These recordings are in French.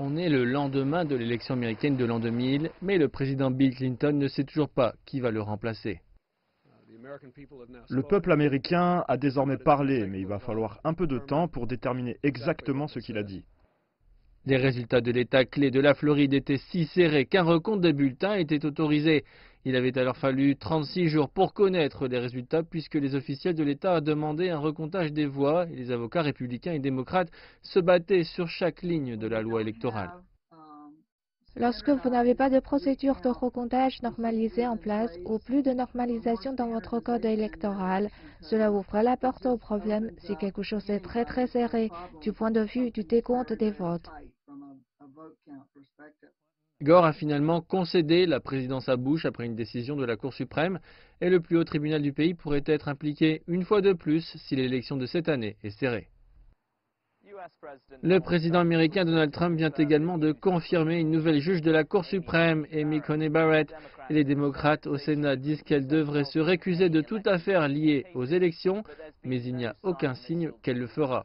On est le lendemain de l'élection américaine de l'an 2000, mais le président Bill Clinton ne sait toujours pas qui va le remplacer. Le peuple américain a désormais parlé, mais il va falloir un peu de temps pour déterminer exactement ce qu'il a dit. Les résultats de l'État clé de la Floride étaient si serrés qu'un recompte des bulletins était autorisé. Il avait alors fallu 36 jours pour connaître les résultats puisque les officiels de l'État ont demandé un recomptage des voix et les avocats républicains et démocrates se battaient sur chaque ligne de la loi électorale. Lorsque vous n'avez pas de procédure de recomptage normalisée en place ou plus de normalisation dans votre code électoral, cela ouvre la porte au problème si quelque chose est très très serré du point de vue du décompte des votes. Gore a finalement concédé la présidence à Bush après une décision de la Cour suprême et le plus haut tribunal du pays pourrait être impliqué une fois de plus si l'élection de cette année est serrée. Le président américain Donald Trump vient également de confirmer une nouvelle juge de la Cour suprême, Amy Coney Barrett, et les démocrates au Sénat disent qu'elle devrait se récuser de toute affaire liée aux élections, mais il n'y a aucun signe qu'elle le fera.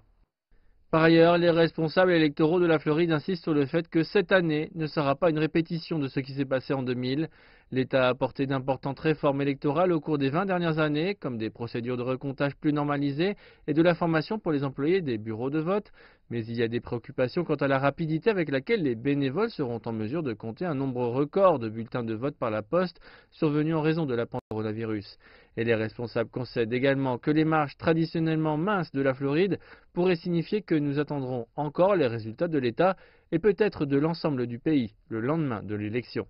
Par ailleurs, les responsables électoraux de la Floride insistent sur le fait que cette année ne sera pas une répétition de ce qui s'est passé en 2000. L'État a apporté d'importantes réformes électorales au cours des 20 dernières années, comme des procédures de recomptage plus normalisées et de la formation pour les employés des bureaux de vote. Mais il y a des préoccupations quant à la rapidité avec laquelle les bénévoles seront en mesure de compter un nombre record de bulletins de vote par la poste survenus en raison de la pandémie coronavirus. Et les responsables concèdent également que les marges traditionnellement minces de la Floride pourraient signifier que nous attendrons encore les résultats de l'État et peut-être de l'ensemble du pays le lendemain de l'élection.